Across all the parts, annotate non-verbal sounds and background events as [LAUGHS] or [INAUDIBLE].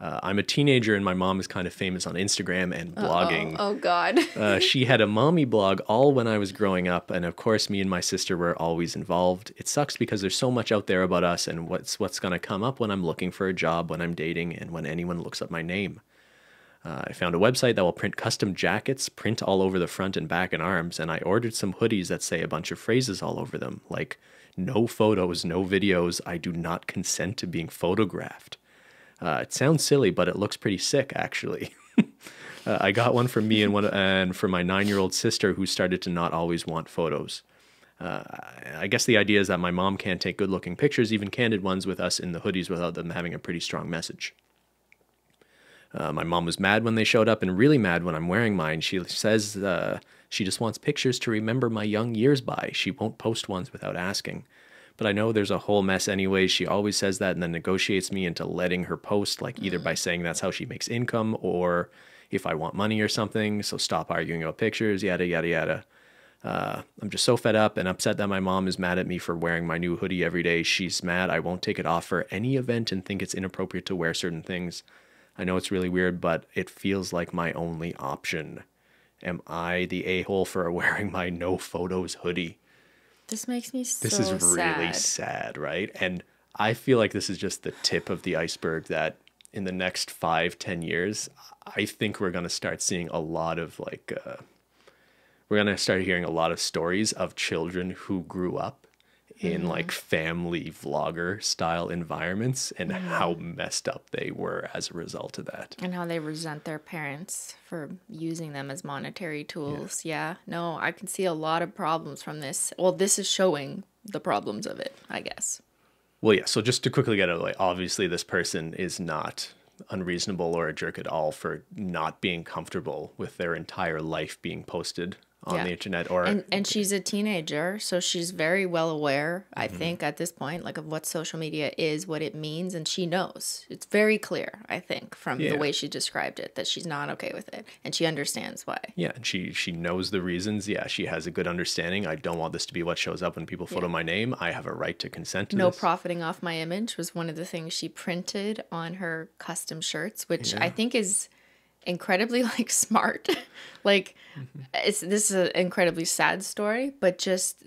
Uh, I'm a teenager, and my mom is kind of famous on Instagram and blogging. Oh, oh God. uh, she had a mommy blog all when I was growing up, and of course, me and my sister were always involved. It sucks because there's so much out there about us and what's what's gonna come up when I'm looking for a job, when I'm dating, and when anyone looks up my name. Uh, I found a website that will print custom jackets, print all over the front and back and arms, and I ordered some hoodies that say a bunch of phrases all over them, like "No photos, no videos. I do not consent to being photographed." Uh, it sounds silly, but it looks pretty sick, actually. [LAUGHS] uh, I got one for me and one and for my nine-year-old sister, who started to not always want photos. Uh, I guess the idea is that my mom can't take good-looking pictures, even candid ones, with us in the hoodies without them having a pretty strong message. Uh, my mom was mad when they showed up and really mad when I'm wearing mine. She says uh, she just wants pictures to remember my young years by. She won't post ones without asking. But I know there's a whole mess anyways. She always says that and then negotiates me into letting her post, like either by saying that's how she makes income or if I want money or something. So stop arguing about pictures, yada, yada, yada. Uh, I'm just so fed up and upset that my mom is mad at me for wearing my new hoodie every day. She's mad I won't take it off for any event and think it's inappropriate to wear certain things. I know it's really weird, but it feels like my only option. Am I the a hole for [LAUGHS] wearing my no photos hoodie? This makes me so This is really sad. sad, right? And I feel like this is just the tip of the iceberg that in the next five, ten years, I think we're going to start seeing a lot of like, uh, we're going to start hearing a lot of stories of children who grew up in Mm-hmm. like family vlogger style environments and Mm-hmm. how messed up they were as a result of that. And how they resent their parents for using them as monetary tools. Yeah. No, I can see a lot of problems from this. Well, this is showing the problems of it, I guess. Well, yeah. So just to quickly get out of the way, obviously this person is not unreasonable or a jerk at all for not being comfortable with their entire life being posted on Yeah. the internet or And and she's a teenager, so she's very well aware, I Mm-hmm. think, at this point, like of what social media is, what it means, and she knows. It's very clear, I think, from Yeah. the way she described it, that she's not okay with it. And she understands why. yeah, and she she knows the reasons. Yeah, she has a good understanding. I don't want this to be what shows up when people photo my name. I have a right to consent to No this. profiting off my image was one of the things she printed on her custom shirts, which I think is incredibly [LAUGHS] like smart. like mm-hmm. it's this is an incredibly sad story, but just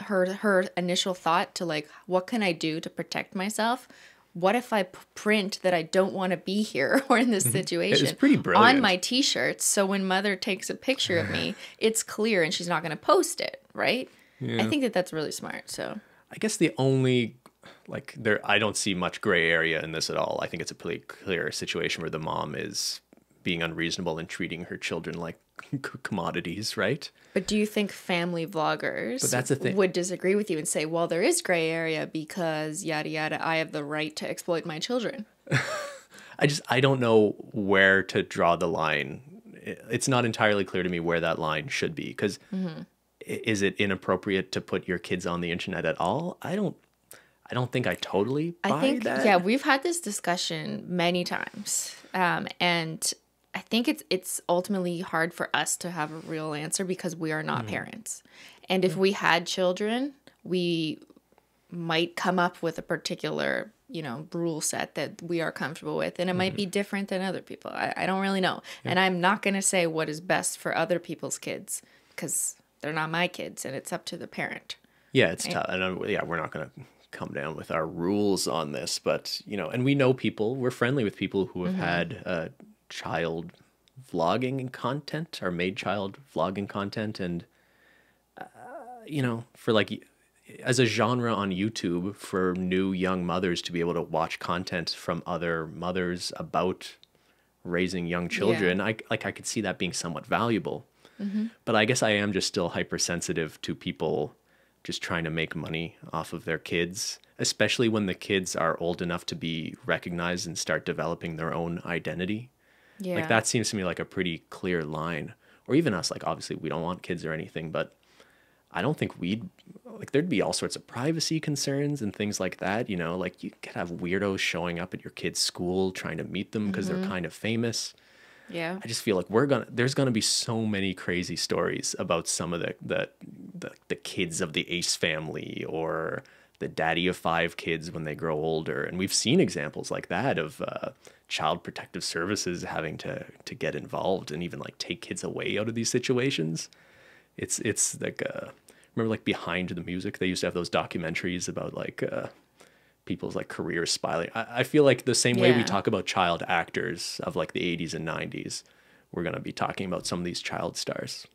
her her initial thought to like what can I do to protect myself? What if I p- print that I don't want to be here [LAUGHS] or in this mm-hmm. situation pretty on my t-shirts so when mother takes a picture of me, [LAUGHS] it's clear and she's not going to post it, right? I think that that's really smart. So I guess the only like there I don't see much gray area in this at all. I think it's a pretty clear situation where the mom is being unreasonable and treating her children like [LAUGHS] commodities, right? But do you think family vloggers But that's the thing. would disagree with you and say, well, there is gray area because yada yada, I have the right to exploit my children? [LAUGHS] I just I don't know where to draw the line. It's not entirely clear to me where that line should be because Mm-hmm. is it inappropriate to put your kids on the internet at all? I don't. I don't think I totally buy I think, that. yeah, we've had this discussion many times. Um, and I think it's it's ultimately hard for us to have a real answer because we are Mm-hmm. not parents. And if we had children, we might come up with a particular you know rule set that we are comfortable with and it might be Mm-hmm. different than other people i, I don't really know and i'm not going to say what is best for other people's kids because they're not my kids and it's up to the parent Yeah, it's tough. And uh, yeah, we're not going to come down with our rules on this, but you know, and we know people. We're friendly with people who have had uh, child vlogging content or made child vlogging content, and uh, you know, for like as a genre on YouTube for new young mothers to be able to watch content from other mothers about raising young children, I like I could see that being somewhat valuable. But I guess I am just still hypersensitive to people just trying to make money off of their kids, especially when the kids are old enough to be recognized and start developing their own identity. Yeah Like that seems to me like a pretty clear line. Or even us, like obviously we don't want kids or anything, but I don't think we'd like there'd be all sorts of privacy concerns and things like that. You know, like you could have weirdos showing up at your kid's school trying to meet them because they're mm-hmm. kind of famous. yeah I just feel like we're gonna there's gonna be so many crazy stories about some of the the the, the kids of the Ace family or the daddy of five kids when they grow older. And we've seen examples like that of uh, child protective services having to to get involved and even like take kids away out of these situations. It's it's like uh, remember like behind the music they used to have those documentaries about like uh, people's like careers spiraling. I, I feel like the same way we talk about child actors of like the 80s and 90s, we're gonna be talking about some of these child stars.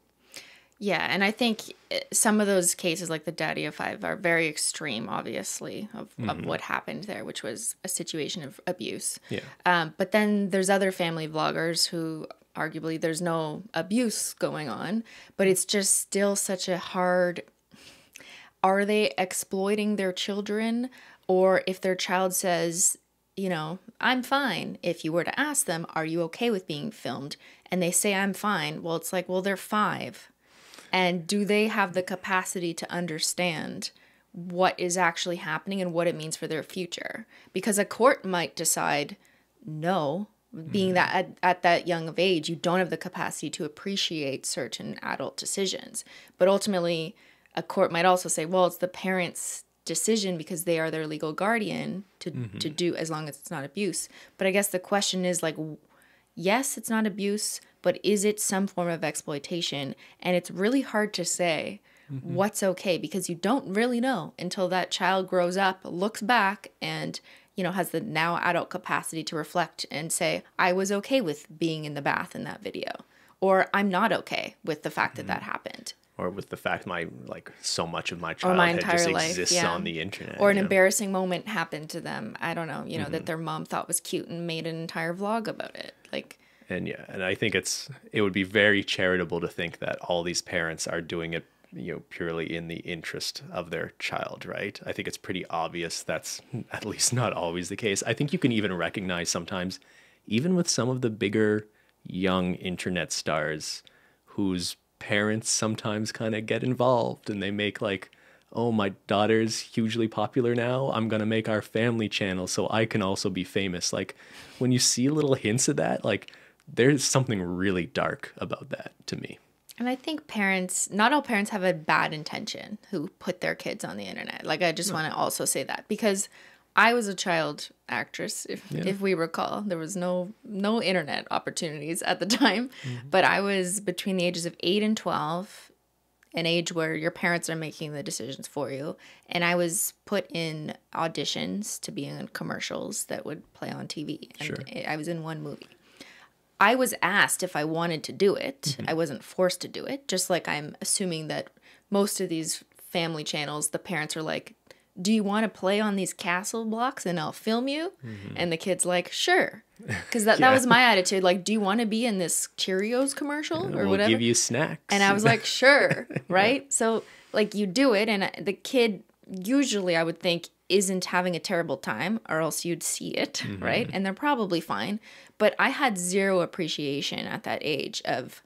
Yeah, and I think eh, some of those cases, like the Daddy of Five, are very extreme, obviously, of, of what happened there, which was a situation of abuse. Yeah. Um, but then there's other family vloggers who arguably there's no abuse going on, but it's just still such a hard. Are they exploiting their children? Or if their child says, you know, I'm fine, if you were to ask them, are you okay with being filmed? And they say, I'm fine. Well, it's like, well, they're five. And do they have the capacity to understand what is actually happening and what it means for their future? Because a court might decide, no, being mm-hmm. that at, at that young of age, you don't have the capacity to appreciate certain adult decisions. But ultimately, a court might also say, well, it's the parents' decision because they are their legal guardian to, mm-hmm. to do as long as it's not abuse. But I guess the question is like, yes, it's not abuse, but is it some form of exploitation? And it's really hard to say mm-hmm. what's okay because you don't really know until that child grows up, looks back, and you know has the now adult capacity to reflect and say, "I was okay with being in the bath in that video," or "I'm not okay with the fact that mm-hmm. that happened." Or with the fact my like so much of my childhood my just life, exists yeah. on the internet. Or an you know? embarrassing moment happened to them. I don't know, you know, that mm-hmm. their mom thought was cute and made an entire vlog about it. Like, and yeah and i think it's it would be very charitable to think that all these parents are doing it you know purely in the interest of their child right? I think it's pretty obvious that's [LAUGHS] at least not always the case. I think you can even recognize sometimes even with some of the bigger young internet stars whose parents sometimes kind of get involved and they make like oh my daughter's hugely popular now. I'm going to make our family channel so i can also be famous. Like when you see little hints of that like there's something really dark about that to me And I think parents, not all parents have a bad intention who put their kids on the internet. Like, I just want to also say that because I was a child actress, if, if we recall. There was no no internet opportunities at the [LAUGHS] time, mm-hmm. but I was between the ages of 8 and 12, an age where your parents are making the decisions for you. And I was put in auditions to be in commercials that would play on TV. And Sure. I was in one movie. I was asked if I wanted to do it. Mm-hmm. I wasn't forced to do it. Just like I'm assuming that most of these family channels, the parents are like, "Do you want to play on these castle blocks and I'll film you?" And the kid's like, "Sure," [LAUGHS] because that, that Mm-hmm. Was my attitude. Like, "Do you want to be in this Cheerios commercial or we'll whatever?" give you snacks And I was like, sure, [LAUGHS] right? So, like, you do it, and the kid usually, I would think, isn't having a terrible time, or else you'd see it, mm-hmm. right? And they're probably fine. But I had zero appreciation at that age of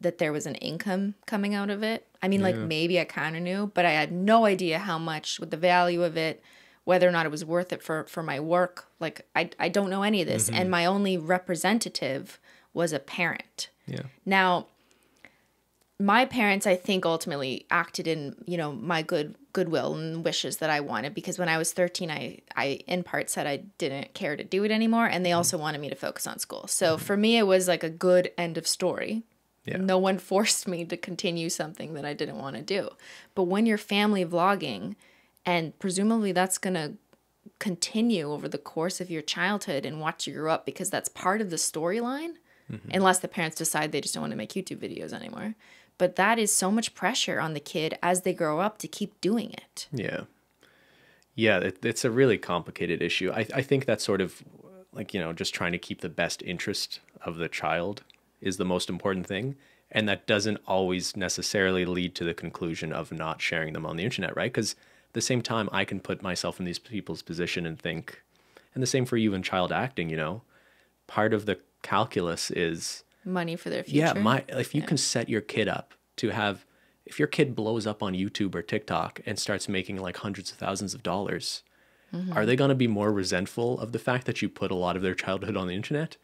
that there was an income coming out of it. I mean, like, maybe I kind of knew, but I had no idea how much, with the value of it, whether or not it was worth it for, for my work. Like, I, I don't know any of this. And mm-hmm. my only representative was a parent. yeah Now, my parents, I think, ultimately acted in you know my good goodwill and wishes that I wanted because when I was thirteen, I I in part said I didn't care to do it anymore, and they mm-hmm. also wanted me to focus on school. So for me, it was like a good end of story. Yeah. No one [LAUGHS] forced me to continue something that I didn't want to do. But when you're family vlogging, and presumably that's gonna continue over the course of your childhood and watch you grow up because that's part of the storyline mm-hmm. unless the parents decide they just don't want to make YouTube videos anymore. But that is so much pressure on the kid as they grow up to keep doing it. Yeah. Yeah, it, it's a really complicated issue. I, I think that's sort of like, you know, just trying to keep the best interest of the child is the most important thing. And that doesn't always necessarily lead to the conclusion of not sharing them on the internet, right? Because at the same time, I can put myself in these people's position and think, and the same for you in child acting, you know, part of the calculus is Money for their future. yeah, my if you can set your kid up to have if your kid blows up on YouTube or TikTok and starts making like hundreds of thousands of dollars, mm-hmm. are they going to be more resentful of the fact that you put a lot of their childhood on the internet?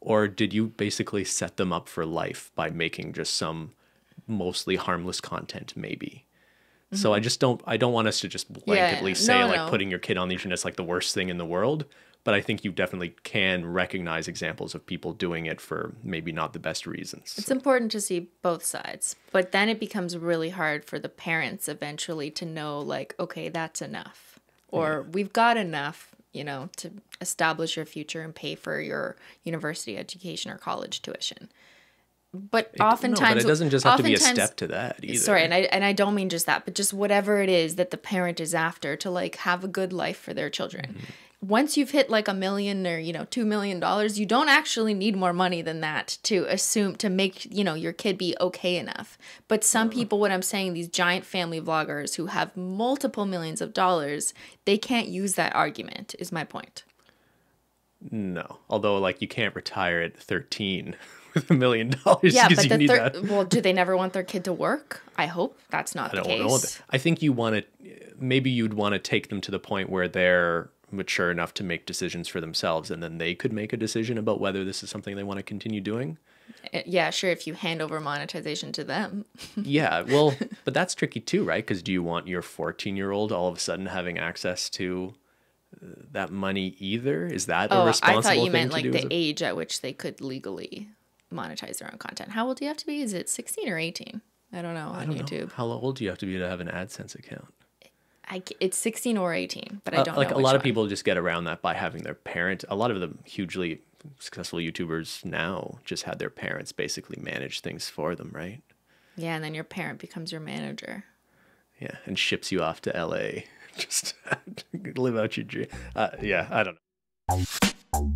Or did you basically set them up for life by making just some mostly harmless content maybe? So I mm-hmm. just don't I don't want us to just Yeah, blanketly say no, like no. putting your kid on the internet is like the worst thing in the world. But I think you definitely can recognize examples of people doing it for maybe not the best reasons. It's important to see both sides, but then it becomes really hard for the parents eventually to know, like, okay, that's enough, or we've got enough, you know, to establish your future and pay for your university education or college tuition. But no, oftentimes, but it doesn't just have to be a step to that either. Sorry, and I and I don't mean just that, but just whatever it is that the parent is after to like have a good life for their children. Mm-hmm. Once you've hit like a million or you know two million dollars, you don't actually need more money than that to assume to make you know your kid be okay enough. But some people, what I'm saying, these giant family vloggers who have multiple millions of dollars, they can't use that argument. Is my point. No. Although like you can't retire at 13 [LAUGHS] with a million dollars Yeah, [LAUGHS] but the third. [LAUGHS] Well, do they never want their kid to work? I hope that's not I the case. I think you want to maybe you'd want to take them to the point where they're mature enough to make decisions for themselves and then they could make a decision about whether this is something they want to continue doing. Uh, Yeah, sure. If you hand over monetization to them, [LAUGHS] yeah, well, but that's tricky too, right? Because do you want your 14-year-old all of a sudden having access to uh, that money either? Is that a oh, I thought you meant like the a- age at which they could legally monetize their own content. How old do you have to be? Is it sixteen or eighteen? I don't know on don't know. YouTube. How old do you have to be to have an AdSense account? I it's sixteen or eighteen, but I Uh, don't like know a lot of people just get around that by having their parent a lot of the hugely successful youtubers now just had their parents basically manage things for them right? Yeah, and then your parent becomes your manager. yeah and ships you off to la [LAUGHS] just [LAUGHS] live out your dream uh, yeah i don't know